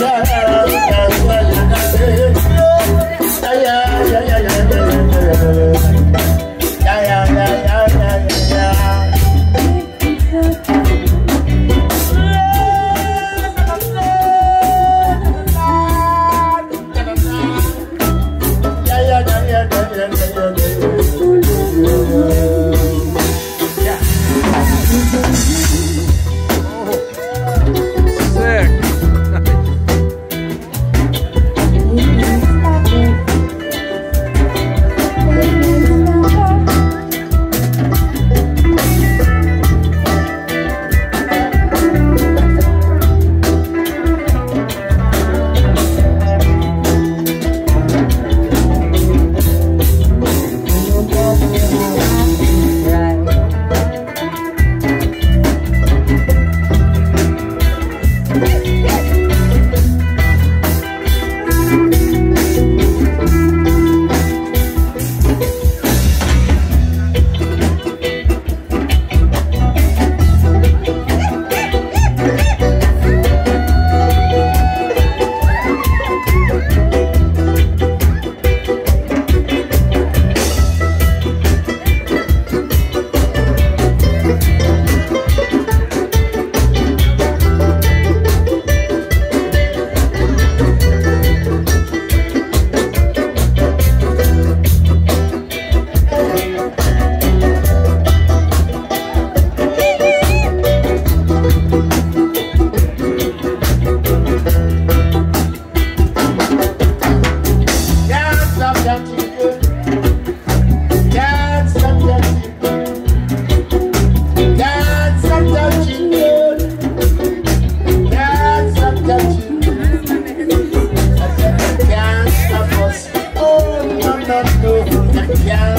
Yeah. Yeah.